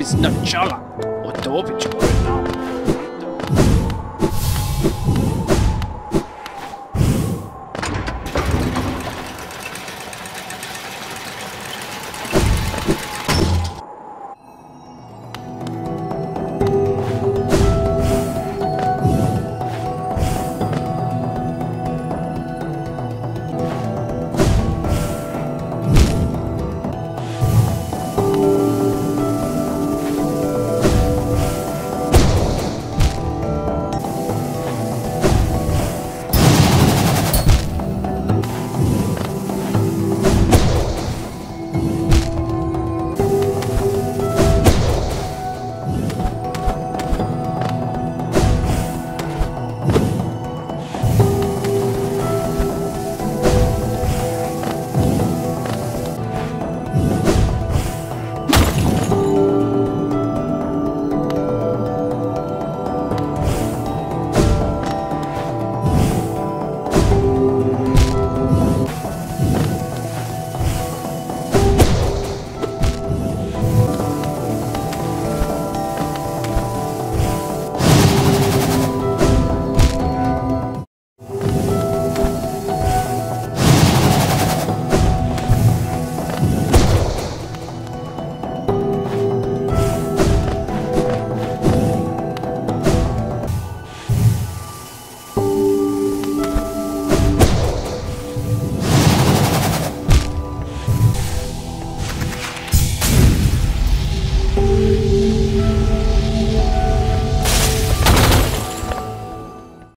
is not Chala or Dobich or not.